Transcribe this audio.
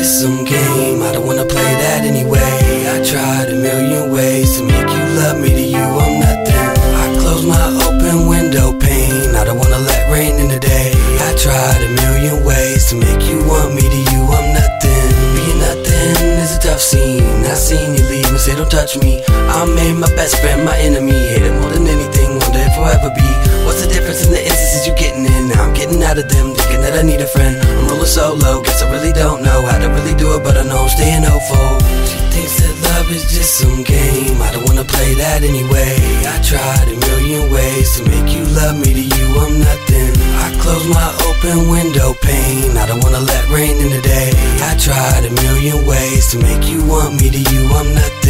just some game. I don't wanna play that anyway. I tried a million ways to make you love me. To you, I'm nothing. I close my open window pane. I don't wanna let rain in the day. I tried a million ways to make you want me. To you, I'm nothing. Being nothing is a tough scene. I seen you leave and say don't touch me. I made my best friend my enemy. Hate it more than anything. Wonder if I'll ever be. What's the difference in the instances you're getting in? Now I'm getting out of them, thinking that I need a friend. I'm rolling solo, guess I really don't know how to really do it, but I know I'm staying hopeful. She thinks that love is just some game. I don't wanna play that anyway. I tried a million ways to make you love me. To you, I'm nothing. I close my open window pane. I don't wanna let rain in the day. I tried a million ways to make you want me. To you, I'm nothing.